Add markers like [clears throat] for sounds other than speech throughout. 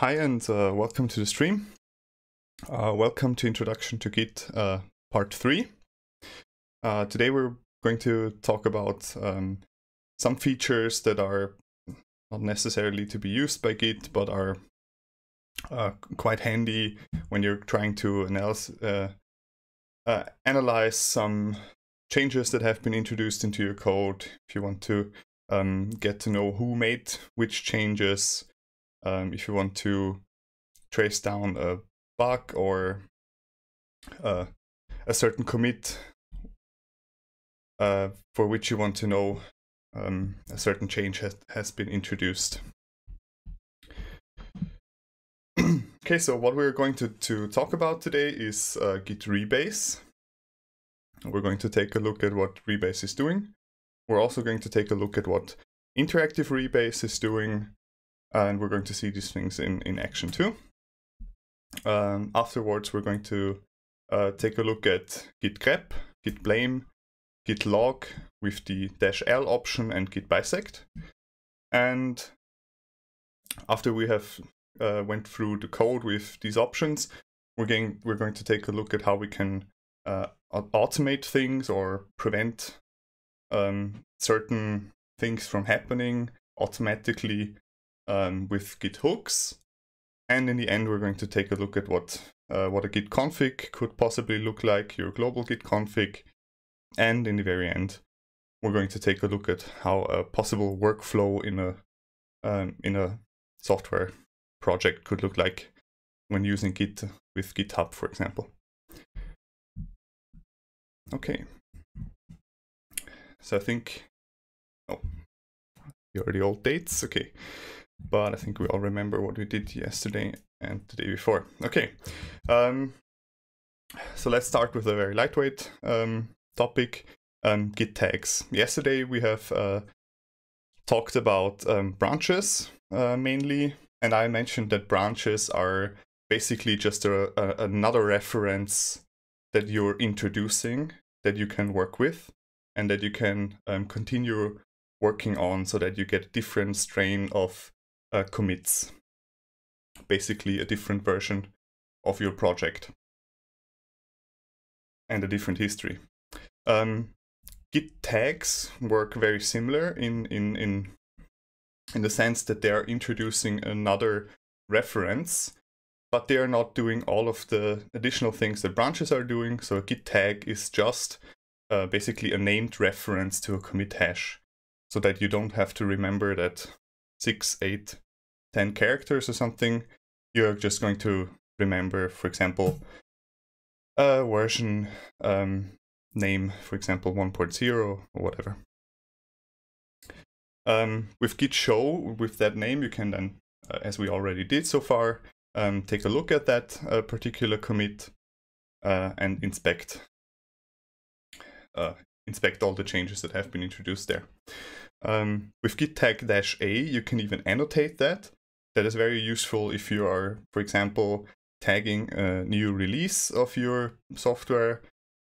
Hi and uh, welcome to the stream. Uh, welcome to Introduction to Git uh, Part 3. Uh, today we're going to talk about um, some features that are not necessarily to be used by Git, but are uh, quite handy when you're trying to analyze, uh, analyze some changes that have been introduced into your code. If you want to um, get to know who made which changes, um, if you want to trace down a bug or uh, a certain commit uh, for which you want to know um, a certain change has, has been introduced. [clears throat] okay, so what we're going to, to talk about today is uh, Git rebase. We're going to take a look at what rebase is doing. We're also going to take a look at what interactive rebase is doing and we're going to see these things in, in action too. Um, afterwards, we're going to uh, take a look at git grep, git blame, git log with the dash l option and git bisect. And after we have uh, went through the code with these options, we're going we're going to take a look at how we can uh, automate things or prevent um, certain things from happening automatically um, with Git hooks. And in the end, we're going to take a look at what uh, what a Git config could possibly look like, your global Git config. And in the very end, we're going to take a look at how a possible workflow in a um, in a software project could look like when using Git with GitHub, for example. Okay. So I think, oh, here are the old dates. Okay but I think we all remember what we did yesterday and the day before. Okay, um, so let's start with a very lightweight um, topic, um, Git tags. Yesterday we have uh, talked about um, branches uh, mainly, and I mentioned that branches are basically just a, a, another reference that you're introducing that you can work with and that you can um, continue working on so that you get a different strain of uh, commits. Basically a different version of your project and a different history. Um, Git tags work very similar in, in, in, in the sense that they are introducing another reference, but they are not doing all of the additional things that branches are doing. So a git tag is just uh, basically a named reference to a commit hash so that you don't have to remember that six, eight, ten characters or something, you're just going to remember, for example, a version um, name, for example, 1.0 or whatever. Um, with git show, with that name, you can then, uh, as we already did so far, um, take a look at that uh, particular commit uh, and inspect uh, inspect all the changes that have been introduced there. Um, with git tag dash a, you can even annotate that. That is very useful if you are, for example, tagging a new release of your software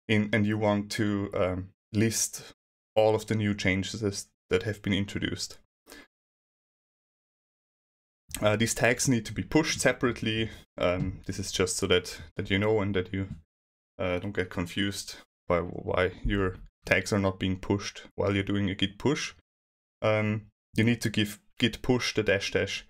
in, and you want to um, list all of the new changes that have been introduced. Uh, these tags need to be pushed separately. Um, this is just so that, that you know and that you uh, don't get confused by why your tags are not being pushed while you're doing a git push um, you need to give git push the dash dash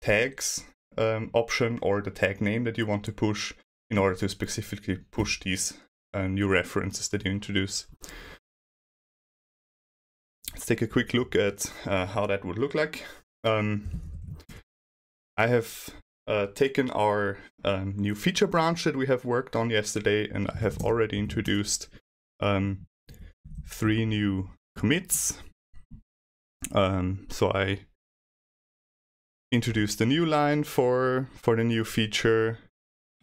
tags um, option or the tag name that you want to push in order to specifically push these uh, new references that you introduce. Let's take a quick look at uh, how that would look like. Um, I have uh, taken our um, new feature branch that we have worked on yesterday and I have already introduced um, three new commits um, so I introduced a new line for, for the new feature.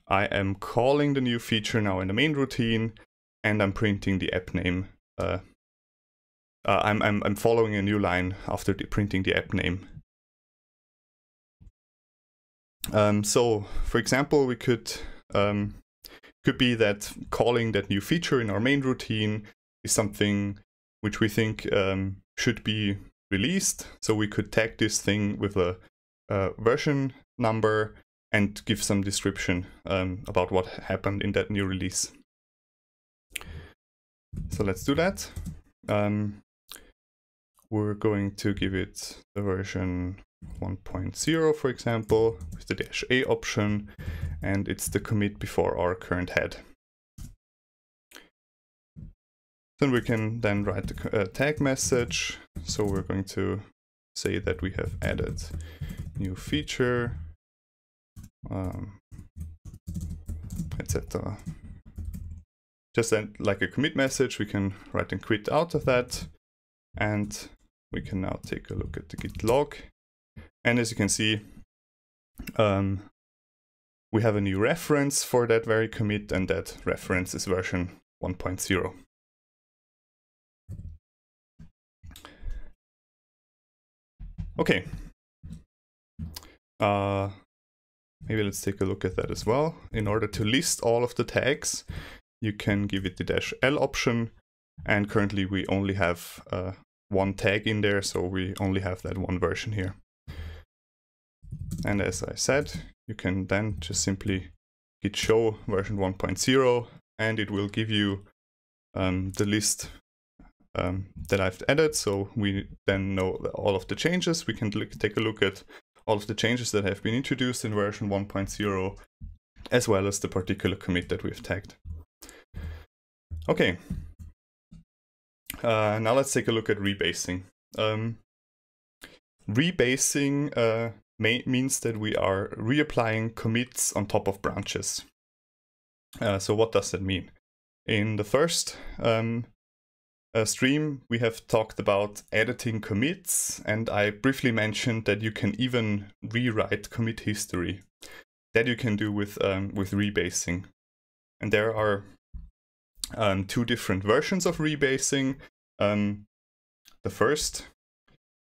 I am calling the new feature now in the main routine, and I'm printing the app name. Uh, uh, I'm, I'm, I'm following a new line after the printing the app name. Um, so, for example, we could um, could be that calling that new feature in our main routine is something which we think um, should be released. So we could tag this thing with a, a version number and give some description um, about what happened in that new release. So let's do that. Um, we're going to give it the version 1.0, for example, with the dash A option, and it's the commit before our current head. Then we can then write the uh, tag message. So we're going to say that we have added new feature, um, etc. Just like a commit message, we can write and quit out of that. And we can now take a look at the git log. And as you can see, um, we have a new reference for that very commit, and that reference is version 1.0. Okay. Uh, maybe let's take a look at that as well. In order to list all of the tags, you can give it the dash L option. And currently we only have uh, one tag in there, so we only have that one version here. And as I said, you can then just simply git show version 1.0 and it will give you um, the list um, that I've added. So we then know all of the changes. We can take a look at all of the changes that have been introduced in version 1.0, as well as the particular commit that we've tagged. Okay. Uh, now let's take a look at rebasing. Um, rebasing uh, means that we are reapplying commits on top of branches. Uh, so what does that mean? In the first um, uh, stream, we have talked about editing commits, and I briefly mentioned that you can even rewrite commit history. That you can do with um, with rebasing, and there are um, two different versions of rebasing. Um, the first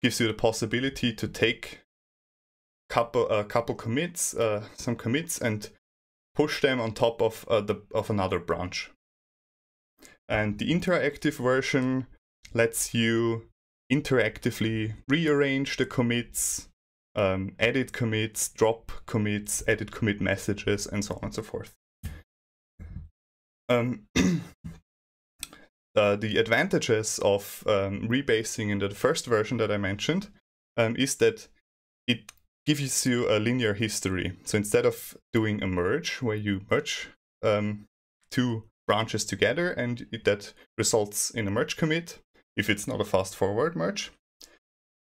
gives you the possibility to take couple a uh, couple commits, uh, some commits, and push them on top of uh, the of another branch. And the interactive version lets you interactively rearrange the commits, um, edit commits, drop commits, edit commit messages, and so on and so forth. Um, [clears throat] uh, the advantages of um, rebasing in the first version that I mentioned um, is that it gives you a linear history. So instead of doing a merge, where you merge um, two branches together and it, that results in a merge commit, if it's not a fast forward merge,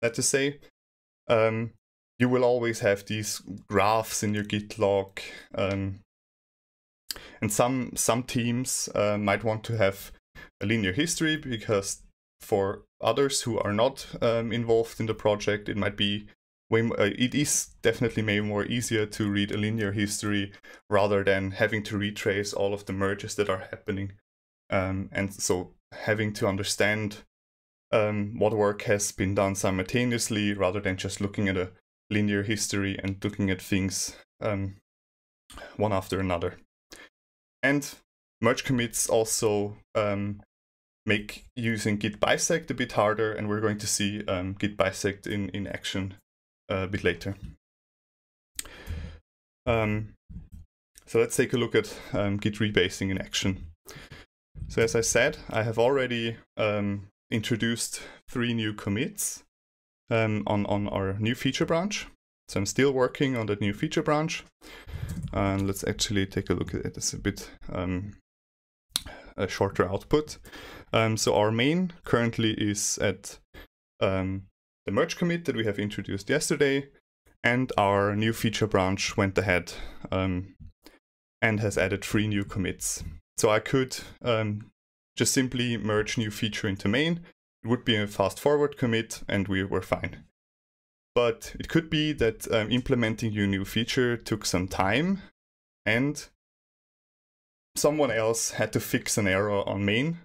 that to say, um, you will always have these graphs in your Git log. Um, and some some teams uh, might want to have a linear history because for others who are not um, involved in the project, it might be way uh, it is definitely way more easier to read a linear history rather than having to retrace all of the merges that are happening. Um, and so having to understand um, what work has been done simultaneously rather than just looking at a linear history and looking at things um, one after another. And merge commits also um, make using git bisect a bit harder, and we're going to see um, git bisect in, in action a bit later. Um, so let's take a look at um, Git rebasing in action. So as I said, I have already um, introduced three new commits um, on, on our new feature branch. So I'm still working on that new feature branch. And let's actually take a look at. It's a bit um, a shorter output. Um, so our main currently is at um, the merge commit that we have introduced yesterday, and our new feature branch went ahead um, and has added three new commits. So I could um, just simply merge new feature into main. It would be a fast forward commit and we were fine. But it could be that um, implementing your new feature took some time and someone else had to fix an error on main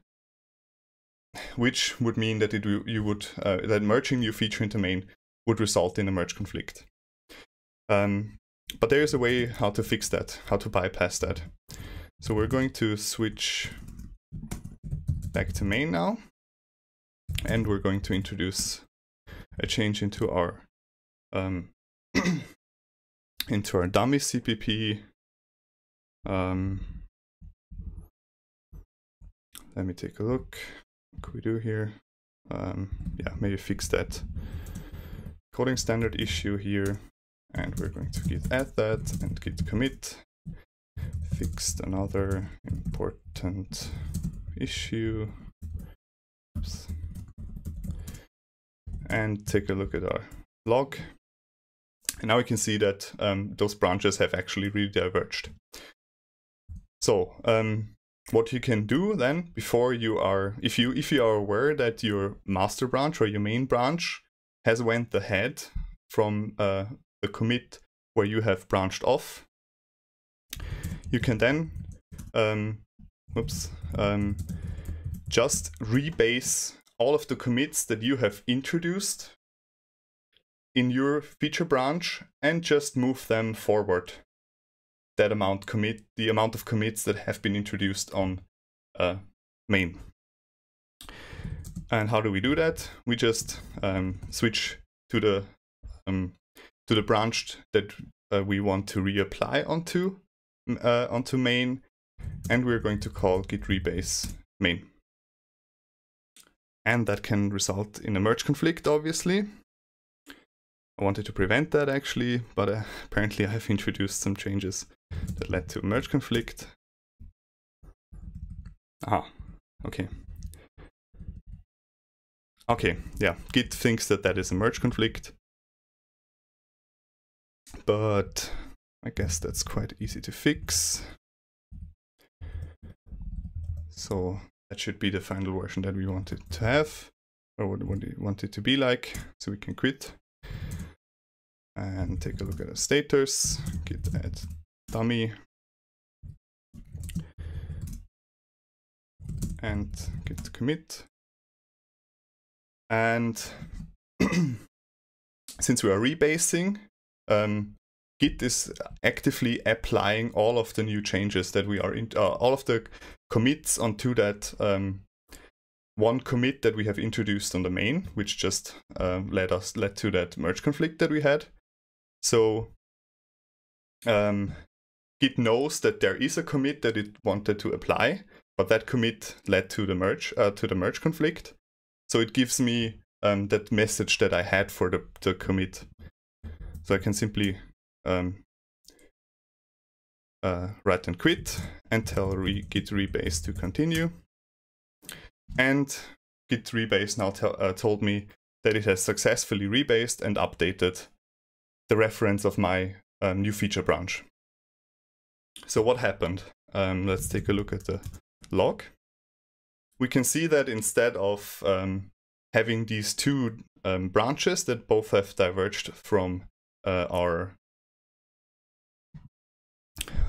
which would mean that it you would uh, that merging your feature into main would result in a merge conflict. Um, but there is a way how to fix that, how to bypass that. So we're going to switch back to main now, and we're going to introduce a change into our um, [clears throat] into our dummy CPP. Um, let me take a look. Can we do here? Um, yeah, maybe fix that coding standard issue here. And we're going to git add that and git commit. Fixed another important issue. Oops. And take a look at our log. And now we can see that um, those branches have actually really diverged. So um, what you can do then before you are, if you if you are aware that your master branch or your main branch has went ahead from uh, the commit where you have branched off, you can then, um, oops, um, just rebase all of the commits that you have introduced in your feature branch and just move them forward. That amount commit, the amount of commits that have been introduced on uh, main. And how do we do that? We just um, switch to the um, to the branch that uh, we want to reapply onto uh, onto main, and we're going to call git rebase main. And that can result in a merge conflict, obviously. I wanted to prevent that actually, but uh, apparently I have [laughs] introduced some changes that led to a merge conflict. Ah, okay. Okay, yeah, Git thinks that that is a merge conflict. But I guess that's quite easy to fix. So that should be the final version that we wanted to have, or what, we want it to be like, so we can quit and take a look at the status, git add dummy, and git commit. And [clears throat] since we are rebasing, um, Git is actively applying all of the new changes that we are in, uh, all of the commits onto that um, one commit that we have introduced on the main, which just uh, led us led to that merge conflict that we had. So um, Git knows that there is a commit that it wanted to apply, but that commit led to the merge uh, to the merge conflict. So it gives me um, that message that I had for the, the commit. So I can simply um, uh, write and quit and tell re git rebase to continue. And git rebase now uh, told me that it has successfully rebased and updated the reference of my um, new feature branch. So what happened? Um, let's take a look at the log. We can see that instead of um, having these two um, branches that both have diverged from uh, our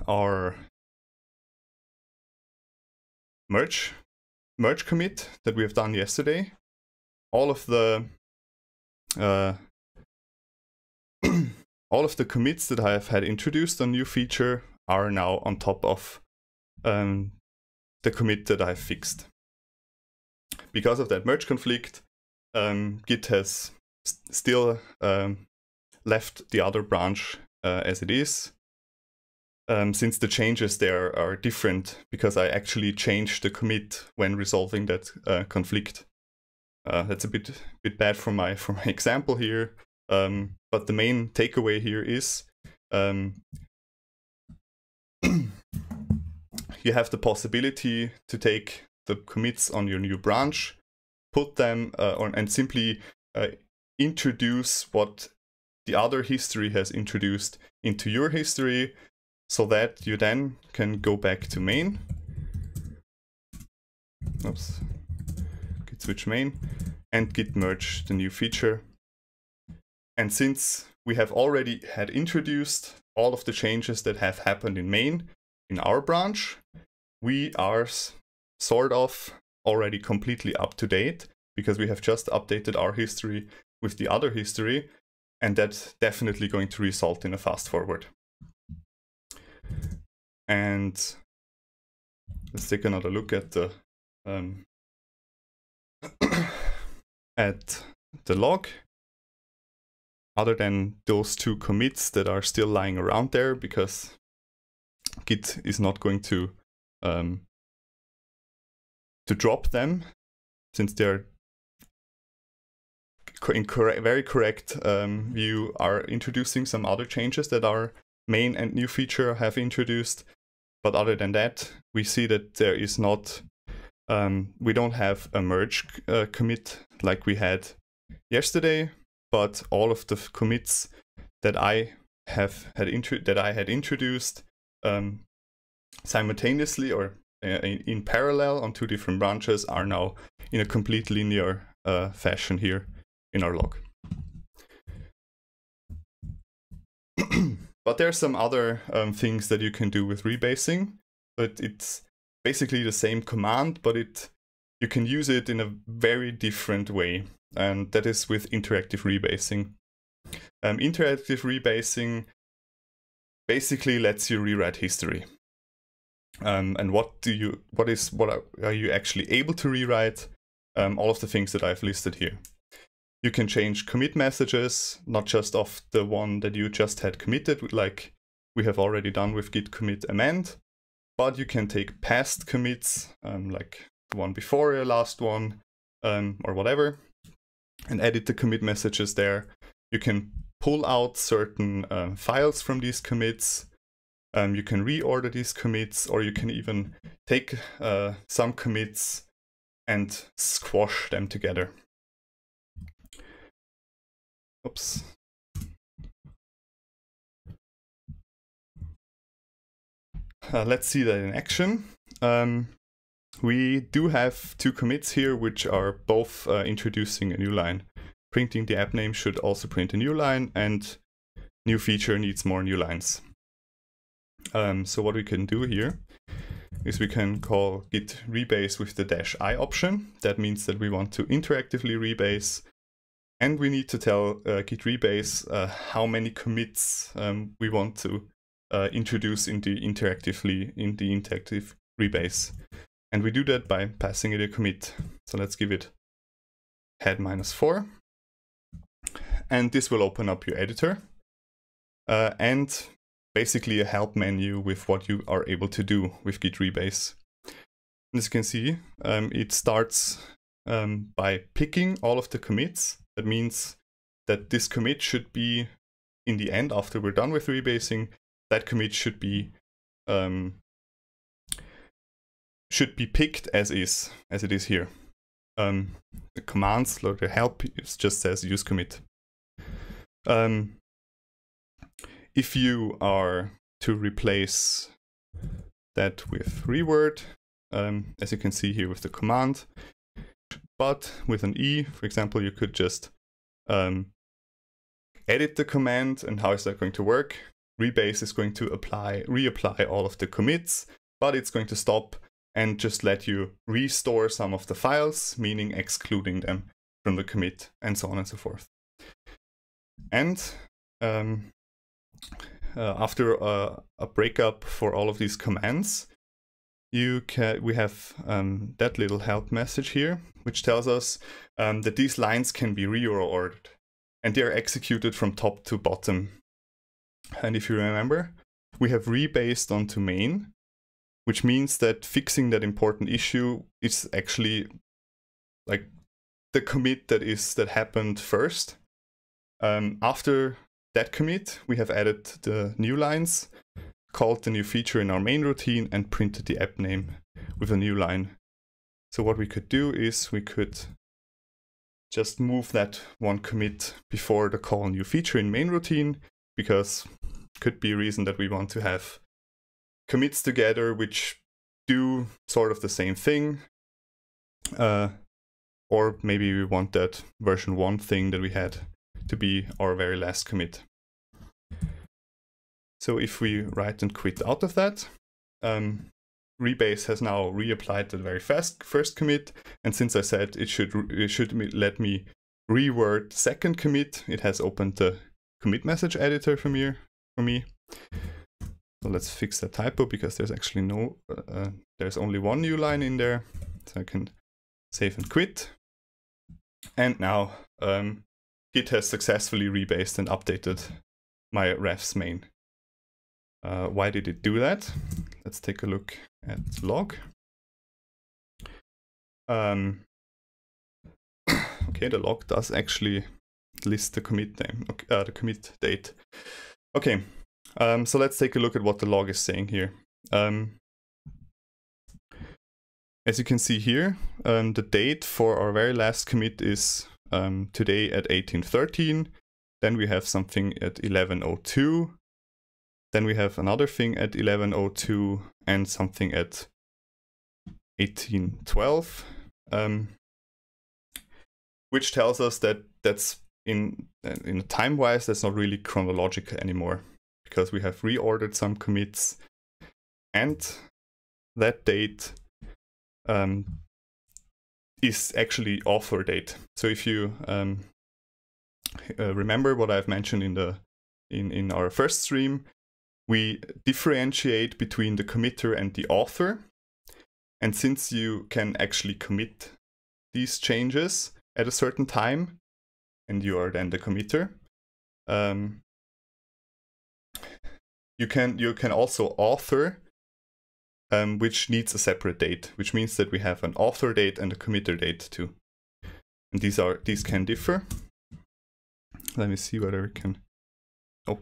our merge merge commit that we have done yesterday. All of the uh, [clears throat] all of the commits that I have had introduced a new feature are now on top of um, the commit that I've fixed. Because of that merge conflict, um, Git has st still um, left the other branch uh, as it is. Um, since the changes there are different because I actually changed the commit when resolving that uh, conflict. Uh, that's a bit bit bad for my for my [laughs] example here, um, but the main takeaway here is um, [clears throat] you have the possibility to take the commits on your new branch, put them uh, on, and simply uh, introduce what the other history has introduced into your history so that you then can go back to main. Oops. Git switch main and git merge the new feature. And since we have already had introduced all of the changes that have happened in main in our branch, we are sort of already completely up to date because we have just updated our history with the other history and that's definitely going to result in a fast forward. And let's take another look at the um, [coughs] at the log. Other than those two commits that are still lying around there because Git is not going to um, to drop them since they're in very correct um, view are introducing some other changes that our main and new feature have introduced. But other than that, we see that there is not, um, we don't have a merge uh, commit like we had yesterday, but all of the commits that I have had that I had introduced um, simultaneously or uh, in, in, parallel on two different branches are now in a complete linear uh, fashion here in our log. [clears throat] but there are some other um, things that you can do with rebasing. But it's basically the same command, but it you can use it in a very different way, and that is with interactive rebasing. Um, interactive rebasing basically lets you rewrite history. Um, and what do you what is what are, you actually able to rewrite? Um, all of the things that I've listed here. You can change commit messages, not just of the one that you just had committed, like we have already done with git commit amend, but you can take past commits, um, like the one before your last one, um, or whatever, and edit the commit messages there. You can pull out certain uh, files from these commits. Um, you can reorder these commits, or you can even take uh, some commits and squash them together. Oops. Uh, let's see that in action. Um, we do have two commits here, which are both uh, introducing a new line. Printing the app name should also print a new line, and new feature needs more new lines. Um, so what we can do here is we can call git rebase with the dash i option. That means that we want to interactively rebase and we need to tell uh, Git rebase uh, how many commits um, we want to uh, introduce in the interactively in the interactive rebase. And we do that by passing it a commit. So let's give it head minus four. And this will open up your editor uh, and basically a help menu with what you are able to do with Git rebase. As you can see, um, it starts um, by picking all of the commits that means that this commit should be, in the end, after we're done with rebasing, that commit should be um, should be picked as is, as it is here. Um, the commands, like the help, it just says use commit. Um, if you are to replace that with reword, um, as you can see here with the command, but with an E, for example, you could just um, edit the command. And how is that going to work? Rebase is going to apply, reapply all of the commits, but it's going to stop and just let you restore some of the files, meaning excluding them from the commit, and so on and so forth. And um, uh, after uh, a breakup for all of these commands, you can we have um, that little help message here, which tells us um, that these lines can be reordered, and they are executed from top to bottom. And if you remember, we have rebased onto main, which means that fixing that important issue is actually like the commit that is that happened first. Um, after that commit, we have added the new lines, called the new feature in our main routine and printed the app name with a new line. So what we could do is we could just move that one commit before the call new feature in main routine because could be a reason that we want to have commits together which do sort of the same thing. Uh, or maybe we want that version 1 thing that we had to be our very last commit. So if we write and quit out of that, um, Rebase has now reapplied the very fast first commit, and since I said it should it should let me reword second commit, it has opened the commit message editor for me. For me. So let's fix that typo because there's actually no, uh, there's only one new line in there. So I can save and quit. And now um, Git has successfully rebased and updated my refs main. Uh, why did it do that? Let's take a look at log. Um, [coughs] okay, the log does actually list the commit name, uh, the commit date. Okay, um, so let's take a look at what the log is saying here. Um, as you can see here, um, the date for our very last commit is um, today at 1813. Then we have something at 1102. Then we have another thing at 1102 and something at 1812, um, which tells us that that's in in time wise that's not really chronological anymore because we have reordered some commits and that date um, is actually author date. So if you um, uh, remember what I've mentioned in the in in our first stream, we differentiate between the committer and the author. And since you can actually commit these changes at a certain time, and you are then the committer, um, you can you can also author um, which needs a separate date, which means that we have an author date and a committer date too. And these are these can differ. Let me see whether we can. Oh,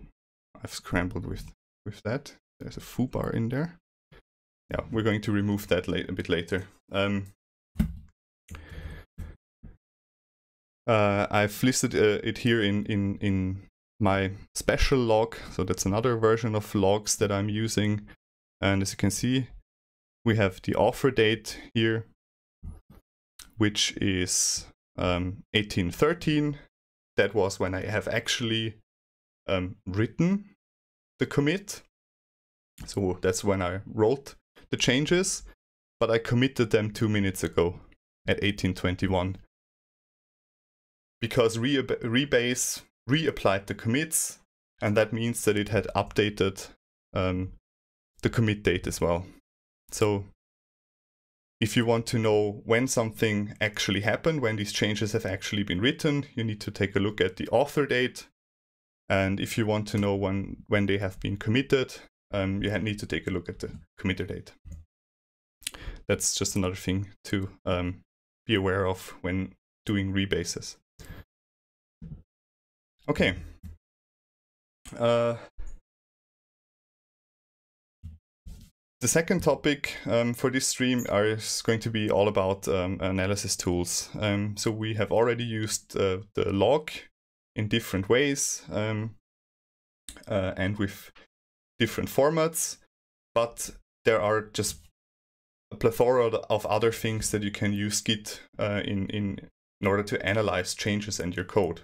I've scrambled with with that. There's a foo bar in there. Yeah, we're going to remove that late, a bit later. Um, uh, I've listed uh, it here in, in, in my special log. So that's another version of logs that I'm using. And as you can see, we have the author date here, which is um, 1813. That was when I have actually um, written the commit. So that's when I wrote the changes, but I committed them two minutes ago at 1821. Because re Rebase reapplied the commits, and that means that it had updated um, the commit date as well. So if you want to know when something actually happened, when these changes have actually been written, you need to take a look at the author date and if you want to know when, when they have been committed, um, you need to take a look at the committer date. That's just another thing to um, be aware of when doing rebases. Okay. Uh, the second topic um, for this stream is going to be all about um, analysis tools. Um, so we have already used uh, the log in different ways um, uh, and with different formats, but there are just a plethora of other things that you can use Git uh, in, in, in order to analyze changes in your code.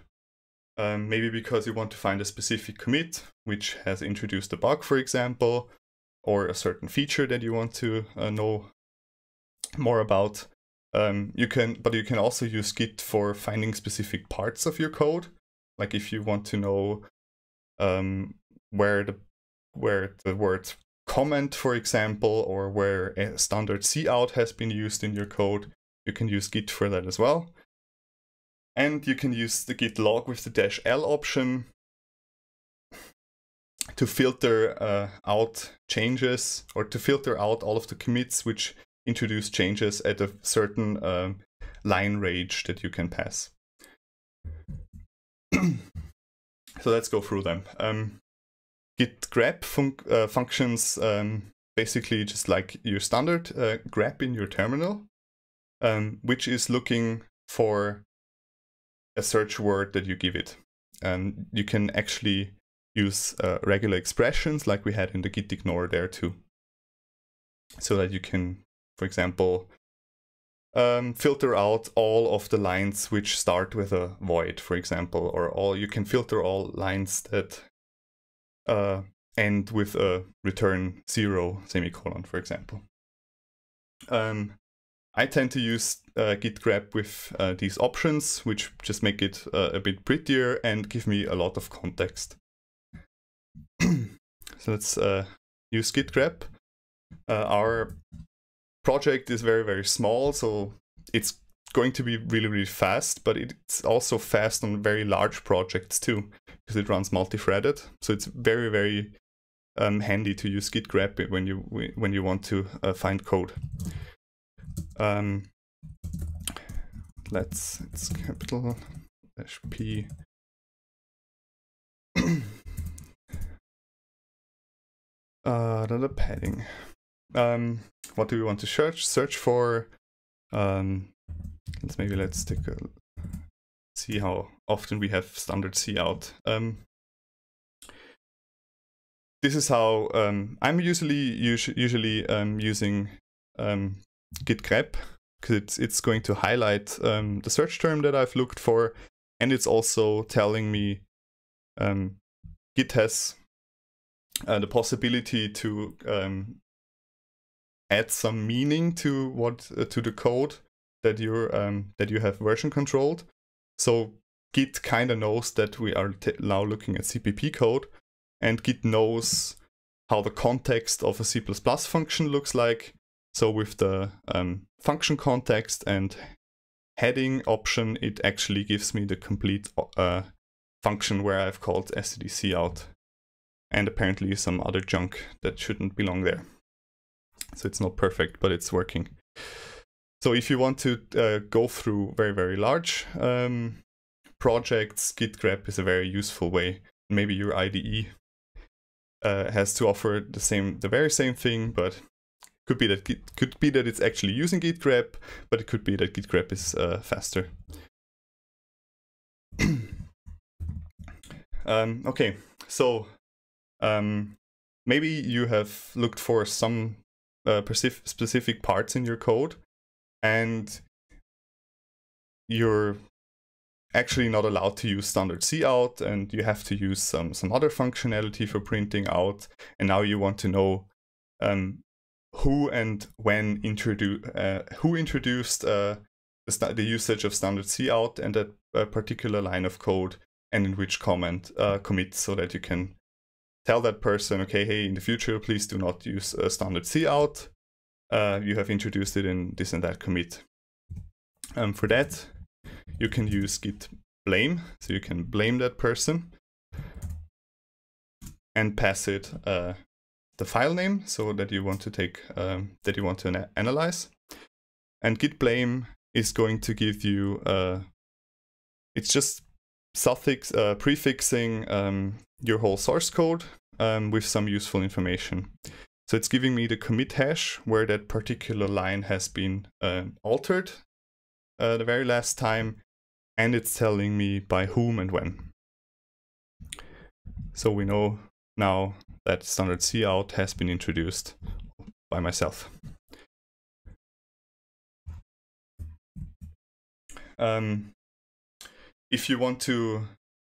Um, maybe because you want to find a specific commit, which has introduced a bug, for example, or a certain feature that you want to uh, know more about. Um, you can, but you can also use Git for finding specific parts of your code. Like if you want to know um, where the where the word comment, for example, or where a standard cout has been used in your code, you can use Git for that as well. And you can use the git log with the dash L option to filter uh, out changes or to filter out all of the commits which introduce changes at a certain uh, line range that you can pass. [clears throat] so let's go through them. Um, git grep uh, functions um, basically just like your standard uh, grep in your terminal, um, which is looking for a search word that you give it. And you can actually use uh, regular expressions like we had in the git ignore there too. So that you can, for example, um, filter out all of the lines which start with a void, for example, or all you can filter all lines that uh, end with a return zero semicolon, for example. Um, I tend to use uh, git grep with uh, these options, which just make it uh, a bit prettier and give me a lot of context. [clears throat] so let's uh, use git grep. Uh, our project is very, very small, so it's going to be really, really fast, but it's also fast on very large projects too, because it runs multi-threaded. So it's very, very um, handy to use git grep when you when you want to uh, find code. Um, let's it's capital dash p. [coughs] uh, the padding. Um, what do we want to search? Search for. Um, let's maybe let's take a see how often we have standard C out. Um, this is how um, I'm usually usually um, using um, git grep because it's it's going to highlight um, the search term that I've looked for, and it's also telling me um, Git has uh, the possibility to um, add some meaning to what uh, to the code that you're um, that you have version controlled. So Git kind of knows that we are now looking at CPP code, and Git knows how the context of a C++ function looks like. So with the um, function context and heading option, it actually gives me the complete uh, function where I've called stdc out and apparently some other junk that shouldn't belong there. So it's not perfect, but it's working. So if you want to uh, go through very, very large um, projects, git grep is a very useful way. Maybe your IDE uh, has to offer the same, the very same thing, but could be that Git, could be that it's actually using Git grep, but it could be that Git grep is uh, faster. [coughs] um, okay, so um, maybe you have looked for some uh, specific parts in your code, and you're actually not allowed to use standard C out and you have to use some, some other functionality for printing out. And now you want to know um, who and when introduce uh, who introduced uh, the, the, usage of standard C out and that uh, particular line of code and in which comment uh, commit so that you can tell that person, okay, hey, in the future, please do not use standard C out. Uh, you have introduced it in this and that commit. Um, for that, you can use git blame, so you can blame that person and pass it uh, the file name so that you want to take um, that you want to analyze. And git blame is going to give you uh, it's just suffix uh, prefixing um, your whole source code um, with some useful information. So it's giving me the commit hash where that particular line has been uh, altered the very last time, and it's telling me by whom and when. So we know now that standard C out has been introduced by myself. Um, if you want to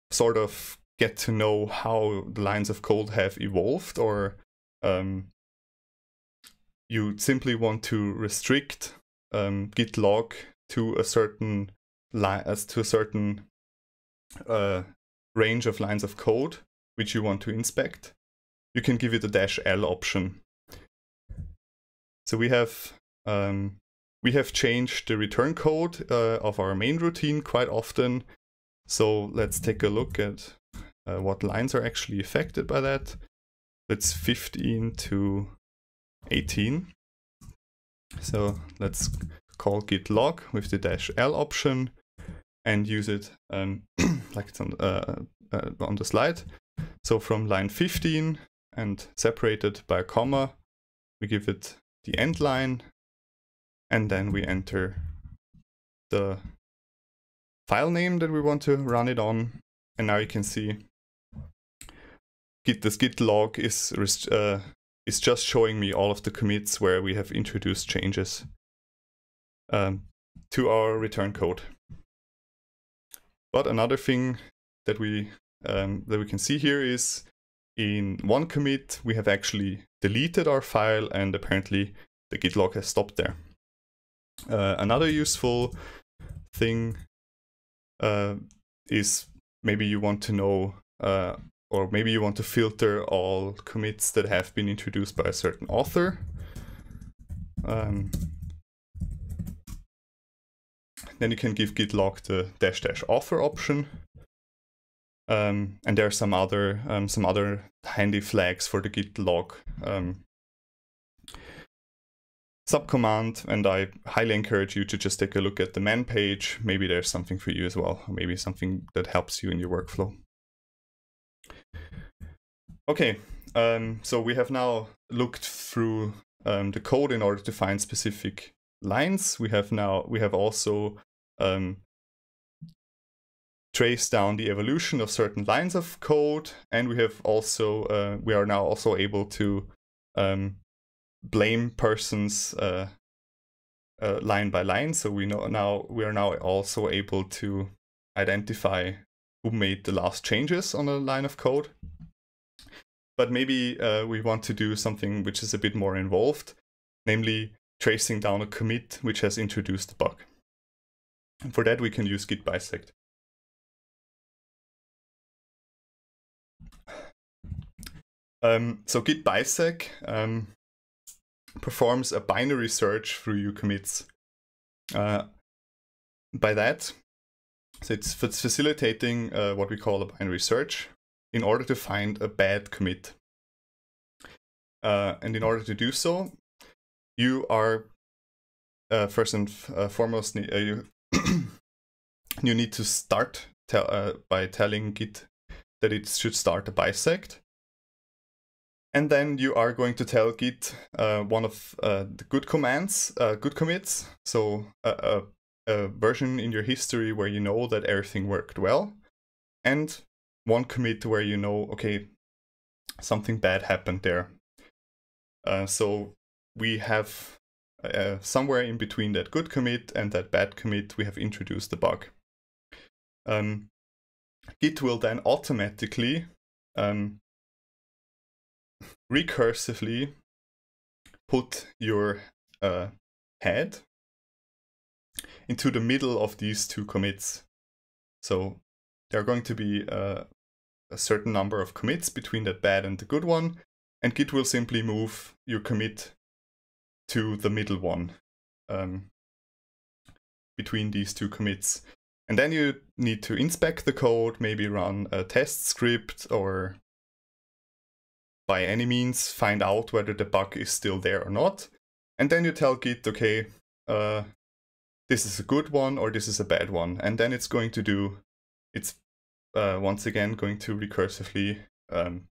sort of get to know how the lines of code have evolved or um, you simply want to restrict um, git log to a certain line as to a certain uh, range of lines of code which you want to inspect, you can give it a dash L option. So we have um, we have changed the return code uh, of our main routine quite often. So let's take a look at uh, what lines are actually affected by that. That's 15 to 18. So let's call git log with the dash L option and use it um, [clears throat] like it's on, uh, uh, on the slide. So from line 15 and separated by a comma, we give it the end line and then we enter the file name that we want to run it on. And now you can see git this git log is uh, is just showing me all of the commits where we have introduced changes um, to our return code. But another thing that we um, that we can see here is in one commit we have actually deleted our file and apparently the git log has stopped there. Uh, another useful thing uh, is maybe you want to know uh, or maybe you want to filter all commits that have been introduced by a certain author. Um, then you can give git log the dash dash author option. Um, and there are some other um, some other handy flags for the git log um, subcommand, and I highly encourage you to just take a look at the man page. Maybe there's something for you as well, maybe something that helps you in your workflow. Okay, um, so we have now looked through um, the code in order to find specific lines. We have now we have also um, traced down the evolution of certain lines of code, and we have also uh, we are now also able to um, blame persons uh, uh, line by line. So we know now we are now also able to identify who made the last changes on a line of code. But maybe uh, we want to do something which is a bit more involved, namely tracing down a commit which has introduced the bug. And for that, we can use git bisect. Um, so git bisect um, performs a binary search through your commits. Uh, by that, so it's, facilitating uh, what we call a binary search in order to find a bad commit. Uh, and in order to do so, you are uh, first and uh, foremost uh, you [coughs] you need to start uh, by telling Git that it should start a bisect. And then you are going to tell Git uh, one of uh, the good commands, uh, good commits. So a, a, a, version in your history where you know that everything worked well. And one commit where you know, okay, something bad happened there. Uh, so we have uh, somewhere in between that good commit and that bad commit, we have introduced the bug. Um, Git will then automatically um, recursively put your uh, head into the middle of these two commits. So there are going to be uh, a certain number of commits between that bad and the good one, and Git will simply move your commit to the middle one um, between these two commits. And then you need to inspect the code, maybe run a test script or by any means find out whether the bug is still there or not. And then you tell Git, okay, uh, this is a good one or this is a bad one. And then it's going to do, it's uh, once again going to recursively um,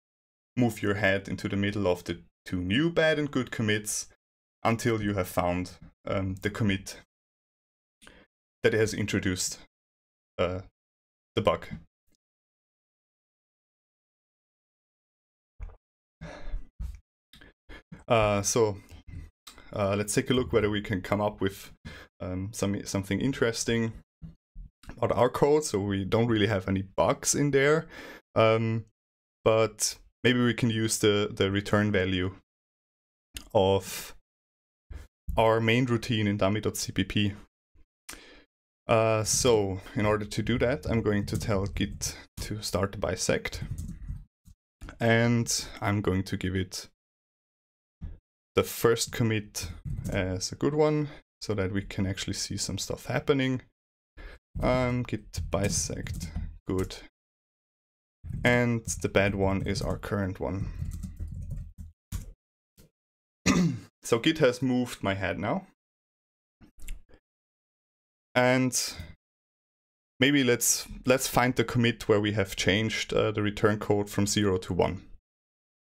move your head into the middle of the two new bad and good commits until you have found um, the commit that has introduced uh, the bug. Uh, so uh, let's take a look whether we can come up with um, some something interesting about our code. So we don't really have any bugs in there, um, but maybe we can use the the return value of our main routine in dummy.cpp. Uh, so in order to do that, I'm going to tell Git to start bisect. And I'm going to give it the first commit as a good one so that we can actually see some stuff happening. Um, git bisect good. And the bad one is our current one. [clears throat] So Git has moved my head now. And maybe let's let's find the commit where we have changed uh, the return code from 0 to 1.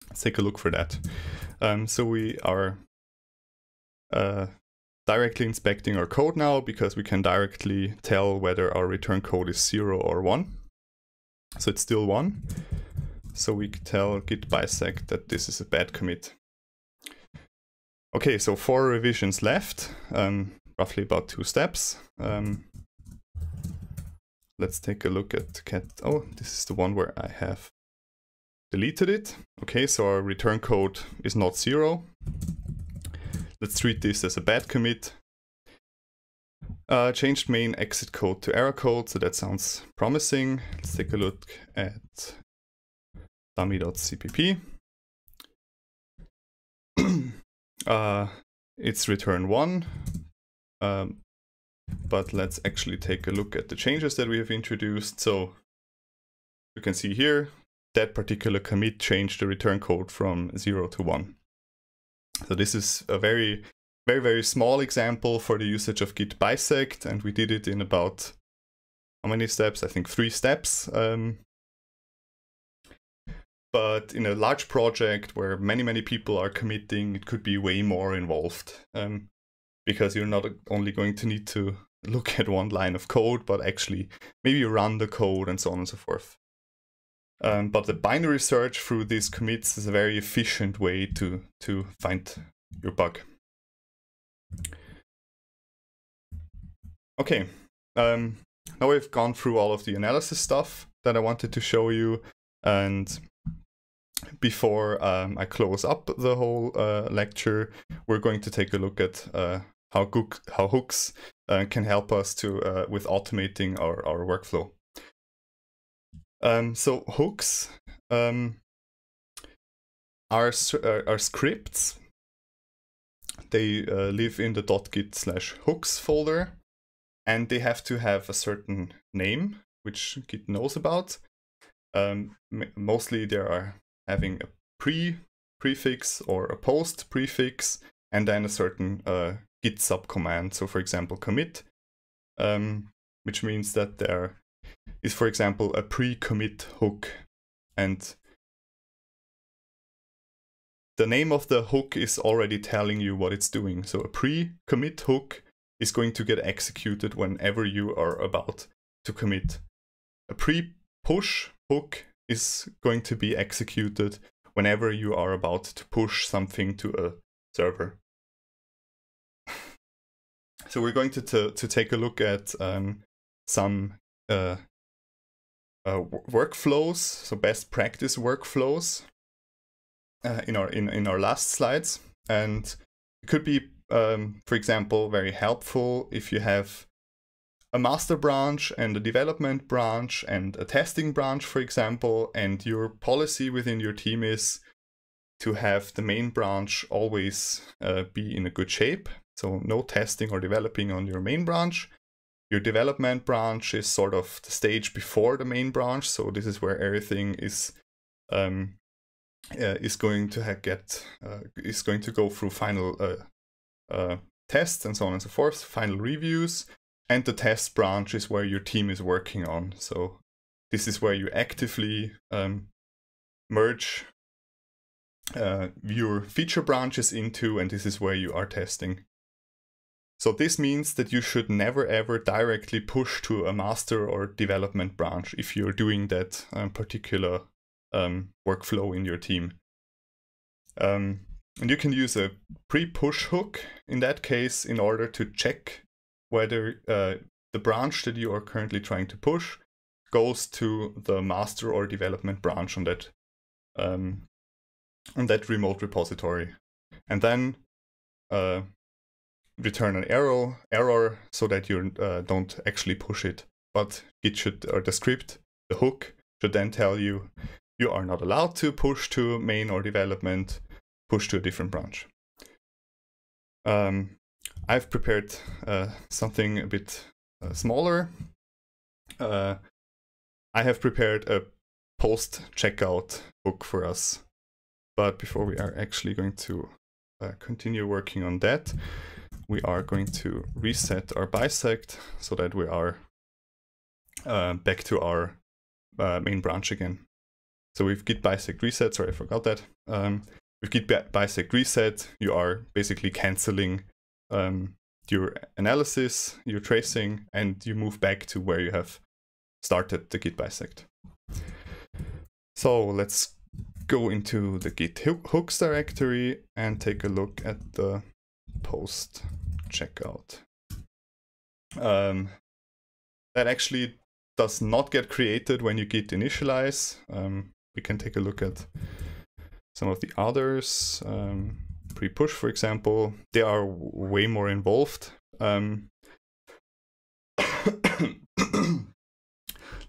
Let's take a look for that. Um, so we are uh, directly inspecting our code now because we can directly tell whether our return code is 0 or 1. So it's still 1. So we tell git bisect that this is a bad commit. Okay, so four revisions left, um, roughly about two steps. Um, let's take a look at cat. Oh, this is the one where I have deleted it. Okay, so our return code is not zero. Let's treat this as a bad commit. Uh, changed main exit code to error code, so that sounds promising. Let's take a look at dummy.cpp. [clears throat] uh, it's return one. Um, but let's actually take a look at the changes that we have introduced. So you can see here, that particular commit changed the return code from 0 to 1. So this is a very, very, very small example for the usage of git bisect, and we did it in about, how many steps? I think three steps. Um, but in a large project where many, many people are committing, it could be way more involved. Um, because you're not only going to need to look [laughs] at one line of code, but actually maybe run the code and so on and so forth. Um, but the binary search through these commits is a very efficient way to, to find your bug. Okay, um, now we've gone through all of the analysis stuff that I wanted to show you. And before um, I close up the whole uh, lecture, we're going to take a look at uh, how, how hooks uh, can help us to uh, with automating our, our workflow. Um, so hooks um, are, uh, are scripts. They uh, live in the .git slash hooks folder, and they have to have a certain name, which Git knows about. Um, mostly they are having a pre prefix or a post prefix, and then a certain uh, Git subcommand. So for example, commit, um, which means that there is, for example, a pre-commit hook. And the name of the hook is already telling you what it's doing. So a pre-commit hook is going to get executed whenever you are about to commit. A pre-push hook is going to be executed whenever you are about to push something to a server. [sighs] so we're going to, to, to, take a look at um, some uh, uh, workflows, so best practice workflows uh, in our in, in our last slides, and it could be, um, for example, very helpful if you have a master branch and a development branch and a testing branch, for example, and your policy within your team is to have the main branch always uh, be in a good shape. So no testing or developing on your main branch, your development branch is sort of the stage before the main branch. So this is where everything is um, uh, is going to get uh, is going to go through final uh, uh, tests and so on and so forth, final reviews. And the test branch is where your team is working on. So this is where you actively um, merge uh, your feature branches into, and this is where you are testing. So this means that you should never ever directly push to a master or development branch if you're doing that um, particular um, workflow in your team. Um, and you can use a pre-push hook in that case in order to check whether uh, the branch that you are currently trying to push goes to the master or development branch on that um, on that remote repository. And then uh, return an error error so that you uh, don't actually push it. But it should or the script, the hook should then tell you you are not allowed to push to main or development, push to a different branch. Um, I've prepared uh, something a bit uh, smaller. Uh, I have prepared a post checkout hook for us. But before we are actually going to uh, continue working on that, we are going to reset our bisect so that we are uh, back to our uh, main branch again. So with git bisect reset, sorry, I forgot that. Um, with git bisect reset, you are basically canceling um, your analysis, your tracing, and you move back to where you have started the git bisect. So let's go into the git hooks directory and take a look at the post checkout. Um, that actually does not get created when you git initialize. Um, we can take a look at some of the others. Um, pre-push, for example, they are way more involved. Um, [coughs]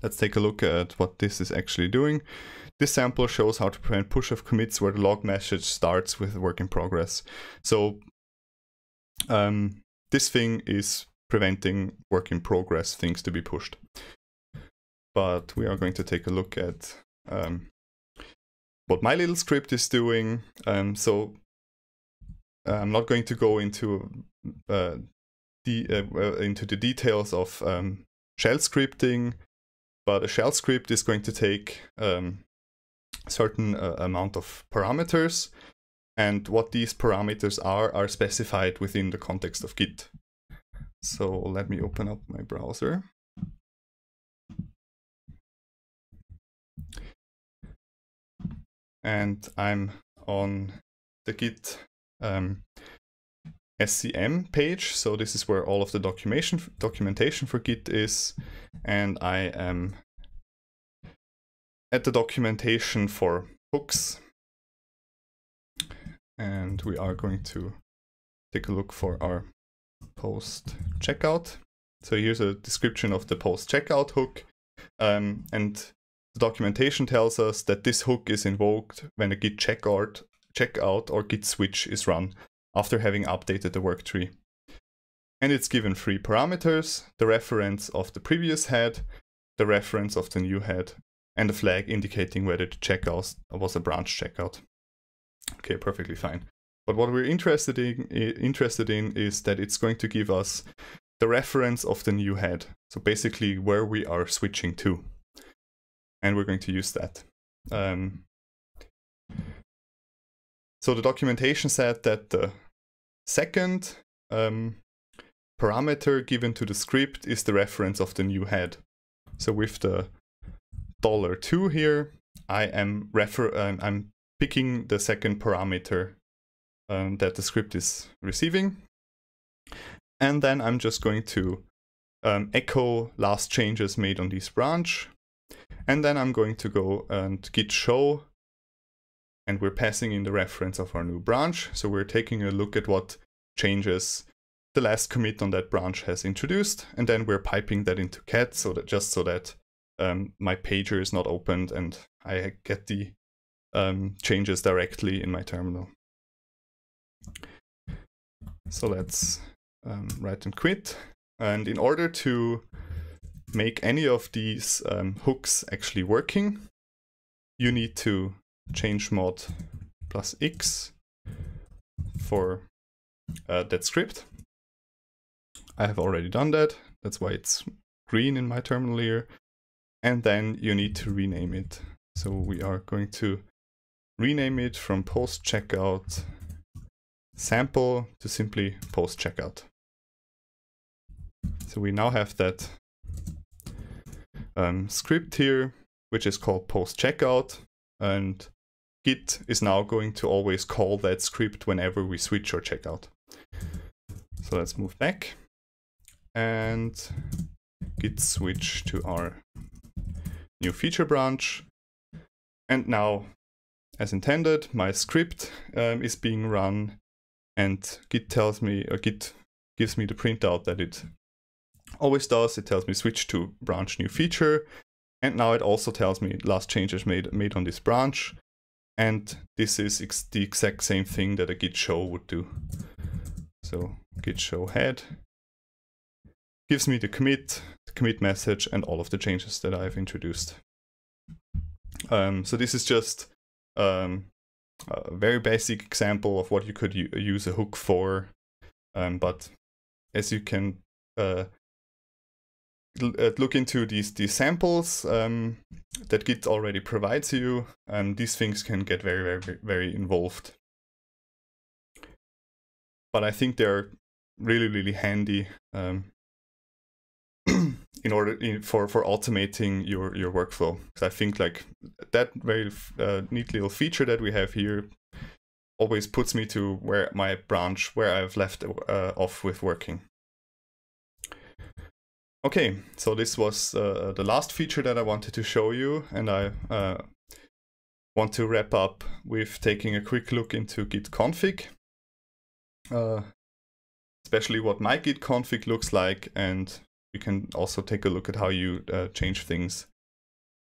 let's take a look at what this is actually doing. This sample shows how to prevent push of commits where the log message starts with work in progress. So um, this thing is preventing work in progress things to be pushed. But we are going to take a look at um, what my little script is doing. Um, so I'm not going to go into uh, the uh, into the details of um, shell scripting, but a shell script is going to take um, certain uh, amount of parameters, and what these parameters are are specified within the context of Git. So let me open up my browser. And I'm on the Git um, SCM page. So this is where all of the documentation documentation for Git is, and I am at the documentation for hooks, and we are going to take a look for our post checkout. So here's a description of the post checkout hook, um, and the documentation tells us that this hook is invoked when a git checkout checkout or git switch is run after having updated the work tree. And it's given three parameters, the reference of the previous head, the reference of the new head, and a flag indicating whether the checkout was a branch checkout. Okay, perfectly fine. But what we're interested in, interested in is that it's going to give us the reference of the new head. So basically where we are switching to. And we're going to use that. Um, so the documentation said that the second um, parameter given to the script is the reference of the new head. So with the dollar $2 here, I am refer um, I'm picking the second parameter um, that the script is receiving. And then I'm just going to um, echo last changes made on this branch. And then I'm going to go and git show and we're passing in the reference of our new branch. So we're taking a look at what changes the last commit on that branch has introduced, and then we're piping that into cat so that just so that um, my pager is not opened and I get the um, changes directly in my terminal. So let's um, write and quit. And in order to make any of these um, hooks actually working, you need to change mod plus x for uh, that script. I have already done that. That's why it's green in my terminal here. And then you need to rename it. So we are going to rename it from post checkout sample to simply post checkout. So we now have that um, script here, which is called post checkout. And Git is now going to always call that script whenever we switch or checkout. So let's move back and git switch to our new feature branch. And now, as intended, my script um, is being run and Git tells me, or Git gives me the printout that it always does. It tells me switch to branch new feature. And now it also tells me last changes made, made on this branch. And this is ex the exact same thing that a git show would do. So git show head gives me the commit, the commit message, and all of the changes that I've introduced. Um, so this is just um, a very basic example of what you could use a hook for. Um, but as you can uh, uh, look into these these samples um, that Git already provides you, um, these things can get very very very involved. But I think they're really really handy um, [clears throat] in order in, for for automating your your workflow. Because I think like that very uh, neat little feature that we have here always puts me to where my branch where I've left uh, off with working. Okay, so this was uh, the last feature that I wanted to show you, and I uh, want to wrap up with taking a quick look into git config, uh, especially what my git config looks like, and you can also take a look at how you uh, change things.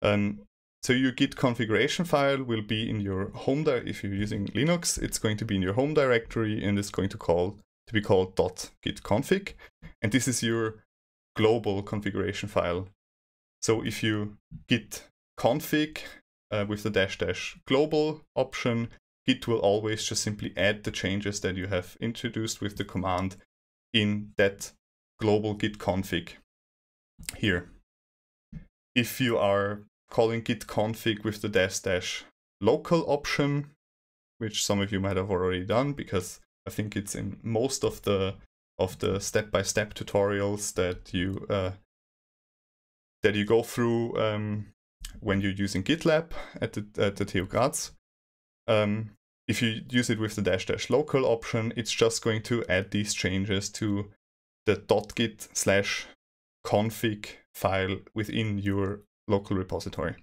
Um, so your git configuration file will be in your home, if you're using Linux, it's going to be in your home directory and it's going to call to be called .gitconfig, and this is your global configuration file. So if you git config uh, with the dash dash global option, Git will always just simply add the changes that you have introduced with the command in that global git config here. If you are calling git config with the dash dash local option, which some of you might have already done because I think it's in most of the of the step-by-step tutorials that you uh, that you go through um, when you're using GitLab at the at the TU Graz. Um, if you use it with the dash dash local option, it's just going to add these changes to the .git slash config file within your local repository.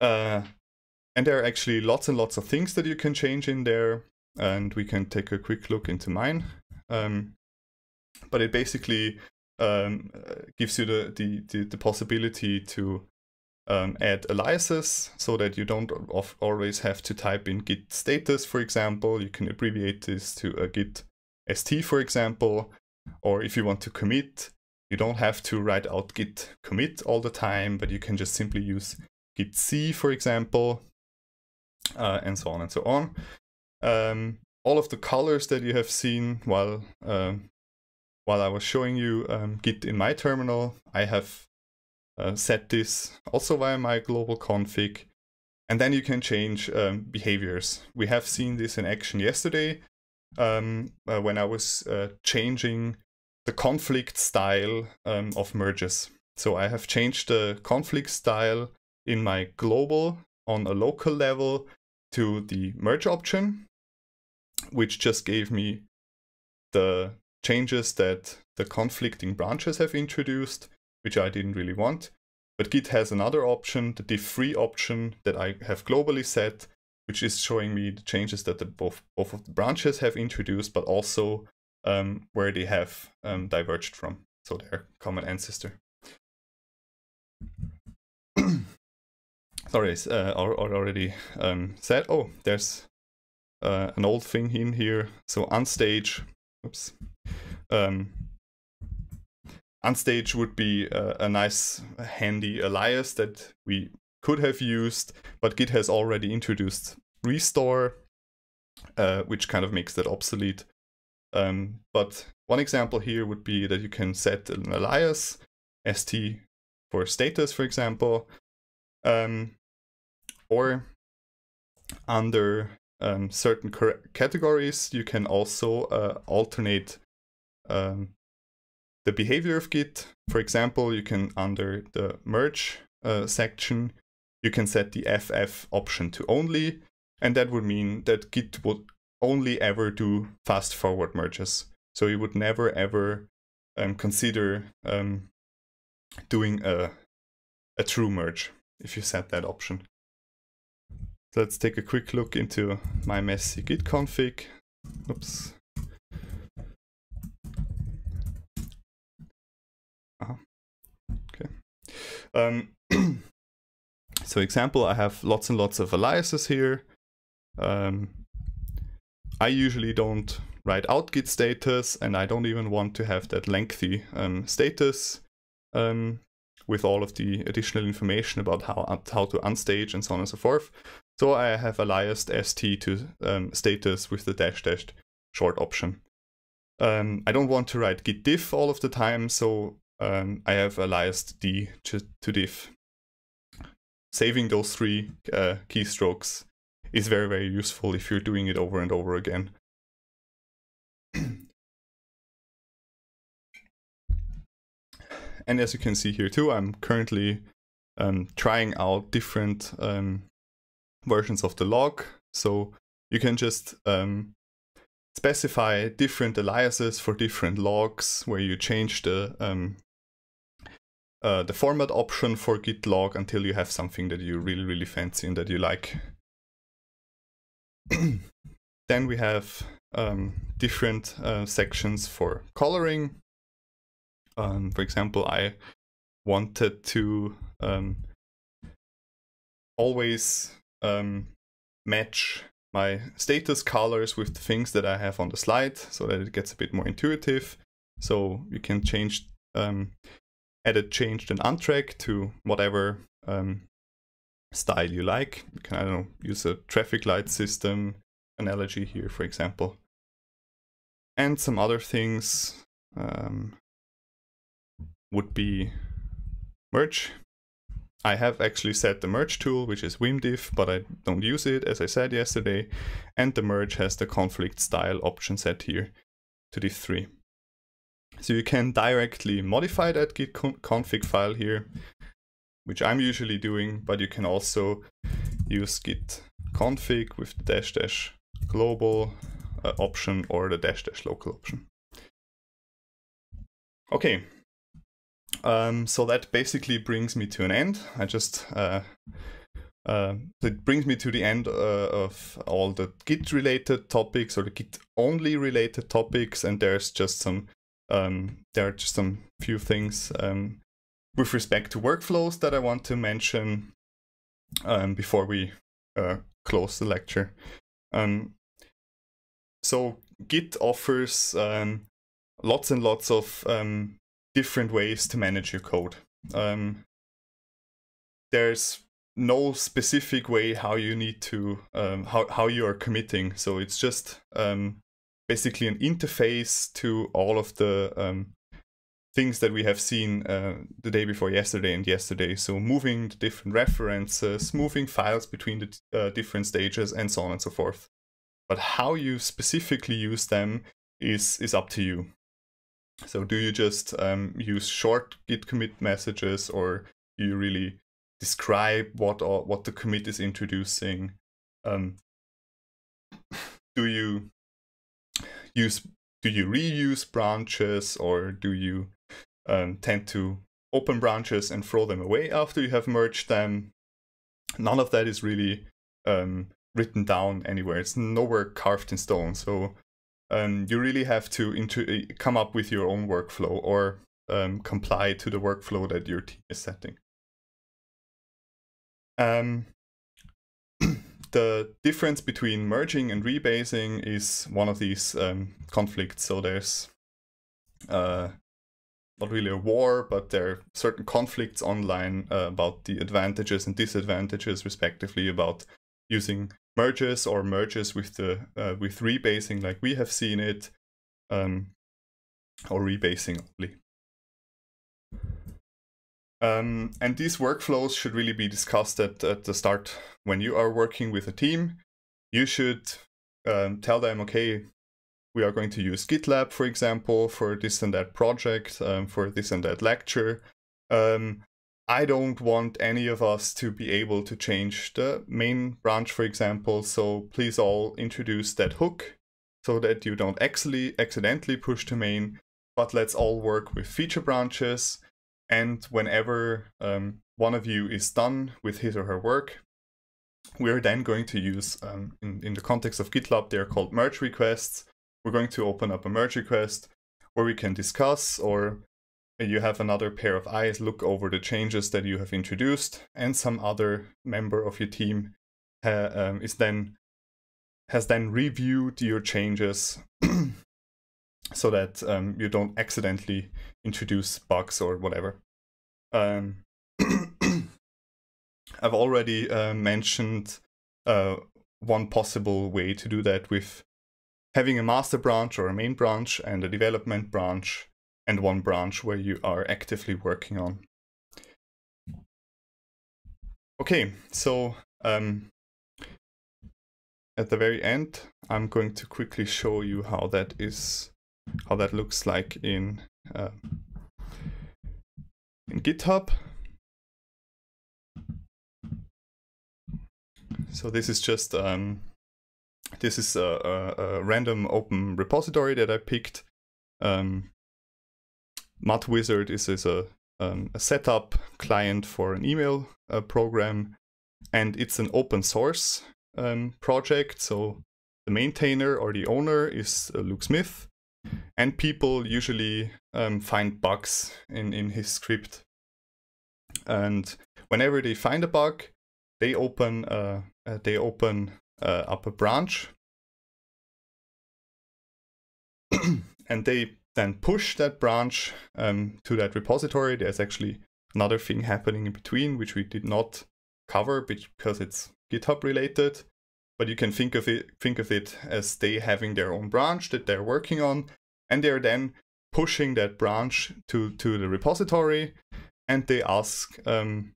Uh, and there are actually lots and lots of things that you can change in there, and we can take a quick look into mine. Um, but it basically um, gives you the, the, the, the possibility to um, add aliases so that you don't always have to type in git status, for example. You can abbreviate this to a git st, for example. Or if you want to commit, you don't have to write out git commit all the time, but you can just simply use git c, for example, uh, and so on and so on. Um, all of the colors that you have seen while um, while I was showing you um, Git in my terminal, I have uh, set this also via my global config. And then you can change um, behaviors. We have seen this in action yesterday um, uh, when I was uh, changing the conflict style um, of merges. So I have changed the conflict style in my global on a local level to the merge option, which just gave me the changes that the conflicting branches have introduced, which I didn't really want. But Git has another option, the diff3 option that I have globally set, which is showing me the changes that the, both, both of the branches have introduced, but also um, where they have um, diverged from, so their common ancestor. [clears throat] Sorry, uh, already um, said. Oh, there's uh, an old thing in here. So unstage, oops, um, unstage would be a, a, nice handy alias that we could have used, but Git has already introduced restore, uh, which kind of makes that obsolete. Um, but one example here would be that you can set an alias, st for status, for example, um, or under um, certain categories, you can also uh, alternate um, the behavior of Git. For example, you can, under the merge uh, section, you can set the FF option to only, and that would mean that Git would only ever do fast forward merges. So you would never ever um, consider um, doing a, a true merge if you set that option. let's take a quick look into my messy git config. Oops. Um, [clears throat] so example, I have lots and lots of aliases here. Um, I usually don't write out git status, and I don't even want to have that lengthy um, status um, with all of the additional information about how, how to unstage and so on and so forth. So I have aliased st to um, status with the dash dash short option. Um, I don't want to write git diff all of the time, so um, I have aliased d to, to diff. Saving those three uh, keystrokes is very, very useful if you're doing it over and over again. and as you can see here too, I'm currently um, trying out different um, versions of the log. So you can just um, specify different aliases for different logs where you change the um, uh, the format option for git log until you have something that you really, really fancy and that you like. [clears throat] then we have um, different uh, sections for coloring. Um, for example, I wanted to um, always um, match my status colors with the things that I have on the slide so that it gets a bit more intuitive. So you can change, um, edit, changed, and untrack to whatever um, style you like. You can, I don't know, use a traffic light system analogy here, for example. And some other things um, would be merge. I have actually set the merge tool, which is vimdiff, but I don't use it, as I said yesterday. And the merge has the conflict style option set here to these three. So you can directly modify that git config file here, which I'm usually doing, but you can also use git config with the dash dash global uh, option or the dash dash local option. Okay, um, so that basically brings me to an end. I just uh, uh, it brings me to the end uh, of all the Git related topics or the Git only related topics, and there's just some um, there are just some few things um, with respect to workflows that I want to mention um, before we uh, close the lecture. Um, so Git offers um, lots and lots of um, different ways to manage your code. There's no specific way how you need to um, how how you are committing. So it's just um, basically an interface to all of the um, things that we have seen uh, the day before yesterday and yesterday. So moving the different references, moving files between the uh, different stages, and so on and so forth. But how you specifically use them is is up to you. So do you just um, use short git commit messages or do you really describe what or what the commit is introducing? Um, do you use do you reuse branches or do you um, tend to open branches and throw them away after you have merged them? None of that is really um, written down anywhere. It's nowhere carved in stone. So um, you really have to uh, come up with your own workflow or um, comply to the workflow that your team is setting. Um, the difference between merging and rebasing is one of these um, conflicts. So there's uh, not really a war, but there are certain conflicts online uh, about the advantages and disadvantages, respectively, about using merges or merges with the uh, with rebasing like we have seen it, um, or rebasing only. Um, and these workflows should really be discussed at, at the start when you are working with a team. You should um, tell them, okay, we are going to use GitLab, for example, for this and that project, um, for this and that lecture. Um, I don't want any of us to be able to change the main branch, for example, so please all introduce that hook so that you don't actually accidentally push to main, but let's all work with feature branches. And whenever um, one of you is done with his or her work, we're then going to use, um, in, in the context of GitLab, they're called merge requests. We're going to open up a merge request where we can discuss or you have another pair of eyes look over the changes that you have introduced, and some other member of your team um, is then has then reviewed your changes [clears throat] so that um, you don't accidentally introduce bugs or whatever. Um, [coughs] I've already uh, mentioned uh, one possible way to do that with having a master branch or a main branch and a development branch and one branch where you are actively working on. Okay, so um, at the very end, I'm going to quickly show you how that is, how that looks like in uh, in GitHub. So this is just um, this is a, a, a, random open repository that I picked. Um, Mutt Wizard is, is a, um, a setup client for an email uh, program, and it's an open source um, project. So the maintainer or the owner is uh, Luke Smith, and people usually um, find bugs in, in his script. And whenever they find a bug, they open uh, uh, they open uh, up a branch. [clears throat] and they then push that branch um, to that repository. There's actually another thing happening in between, which we did not cover because it's GitHub related. But you can think of it think of it as they having their own branch that they're working on, and they're then pushing that branch to to the repository, and they ask um,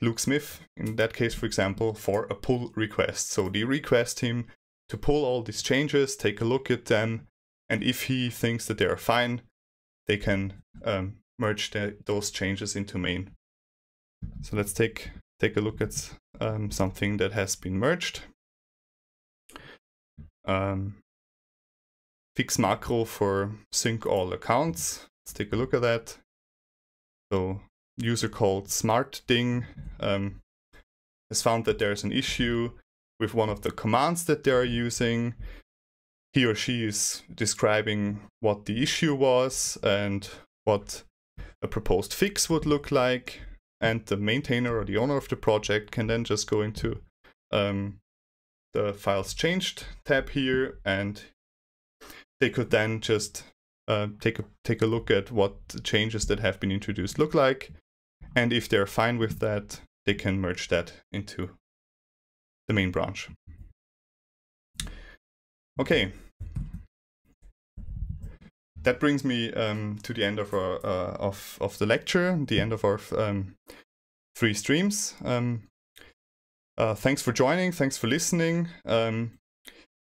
Luke Smith, in that case, for example, for a pull request. So they request him to pull all these changes, take a look at them, and if he thinks that they are fine, they can um, merge the, those changes into main. So let's take take a look at um, something that has been merged. Um, fix macro for sync all accounts. Let's take a look at that. So user called smartding um, has found that there's an issue with one of the commands that they're using. He or she is describing what the issue was and what a proposed fix would look like. And the maintainer or the owner of the project can then just go into um, the files changed tab here and they could then just uh, take a take a look at what changes that have been introduced look like and if they're fine with that, they can merge that into the main branch. Okay. That brings me um, to the end of our uh, of of the lecture, the end of our um, three streams. Um, uh, thanks for joining. Thanks for listening. Um,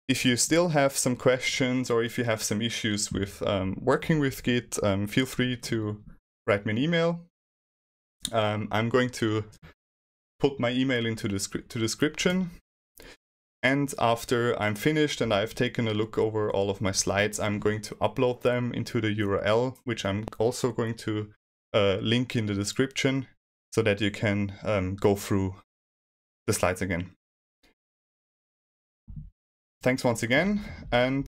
if you still have some questions or if you have some issues with um, working with Git, um, feel free to write me an email. Um, I'm going to put my email into the to description. And after I'm finished and I've taken a look over all of my slides, I'm going to upload them into the URL, which I'm also going to uh, link in the description so that you can um, go through the slides again. Thanks once again, and